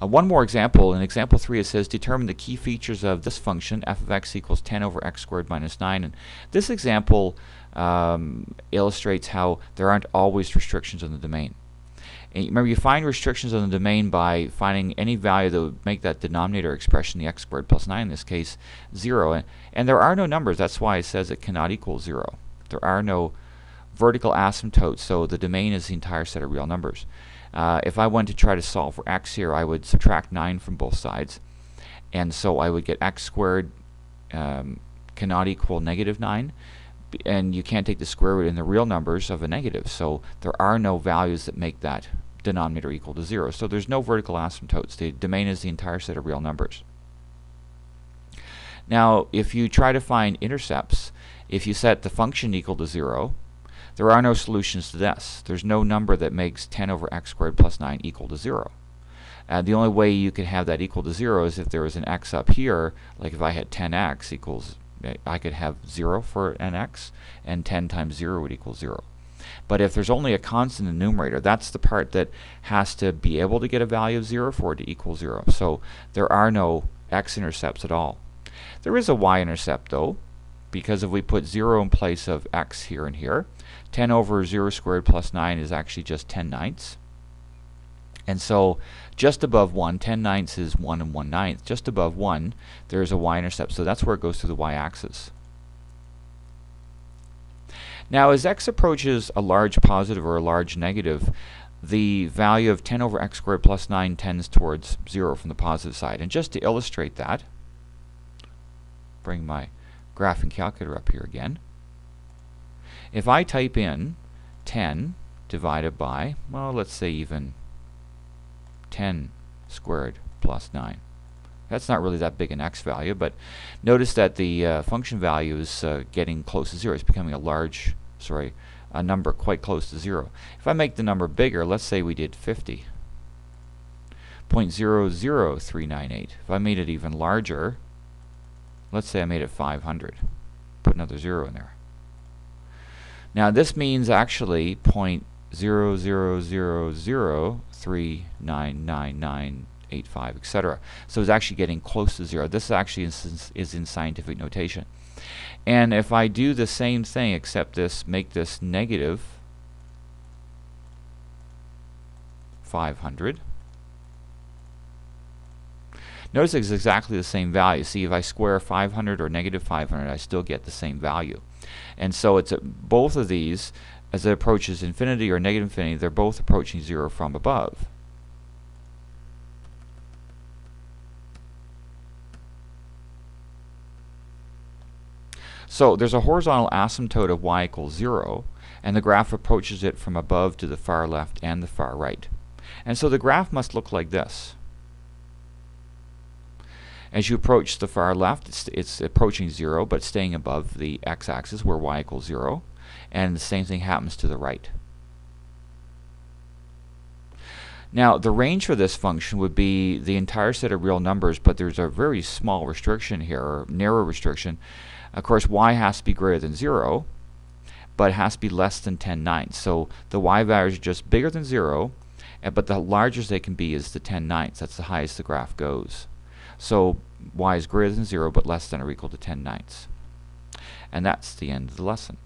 Uh, one more example, in example 3 it says determine the key features of this function f of x equals 10 over x squared minus 9 and this example um, illustrates how there aren't always restrictions on the domain. And remember you find restrictions on the domain by finding any value that would make that denominator expression, the x squared plus 9 in this case, 0 and, and there are no numbers, that's why it says it cannot equal 0. There are no vertical asymptotes, so the domain is the entire set of real numbers. Uh, if I went to try to solve for x here, I would subtract 9 from both sides. And so I would get x squared um, cannot equal negative 9. And you can't take the square root in the real numbers of a negative. So there are no values that make that denominator equal to 0. So there's no vertical asymptotes. The domain is the entire set of real numbers. Now, if you try to find intercepts, if you set the function equal to 0, there are no solutions to this. There's no number that makes 10 over x squared plus 9 equal to 0. Uh, the only way you could have that equal to 0 is if there was an x up here, like if I had 10x equals, I could have 0 for an x, and 10 times 0 would equal 0. But if there's only a constant in the numerator, that's the part that has to be able to get a value of 0 for it to equal 0. So there are no x-intercepts at all. There is a y-intercept though, because if we put 0 in place of x here and here, 10 over 0 squared plus 9 is actually just 10 ninths. And so just above 1, 10 ninths is 1 and 1 ninth. Just above 1, there's a y-intercept. So that's where it goes to the y-axis. Now as x approaches a large positive or a large negative, the value of 10 over x squared plus 9 tends towards 0 from the positive side. And just to illustrate that, bring my graphing calculator up here again. If I type in 10 divided by, well, let's say even 10 squared plus 9. That's not really that big an x value, but notice that the uh, function value is uh, getting close to 0. It's becoming a large, sorry, a number quite close to 0. If I make the number bigger, let's say we did 50. 0.00398. If I made it even larger, let's say I made it 500. Put another 0 in there. Now this means actually point zero zero zero zero three nine nine nine eight five, etc. So it's actually getting close to zero. This actually is, is in scientific notation. And if I do the same thing except this, make this negative 500. Notice it's exactly the same value. See, if I square 500 or negative 500, I still get the same value. And so it's both of these, as it approaches infinity or negative infinity, they're both approaching zero from above. So there's a horizontal asymptote of y equals 0, and the graph approaches it from above to the far left and the far right. And so the graph must look like this. As you approach the far left, it's, it's approaching 0, but staying above the x-axis where y equals 0. And the same thing happens to the right. Now, the range for this function would be the entire set of real numbers, but there's a very small restriction here, or narrow restriction. Of course, y has to be greater than 0, but it has to be less than 10 ninths. So the y values are just bigger than 0, eh, but the largest they can be is the 10 ninths. That's the highest the graph goes. So y is greater than 0 but less than or equal to 10 ninths. And that's the end of the lesson.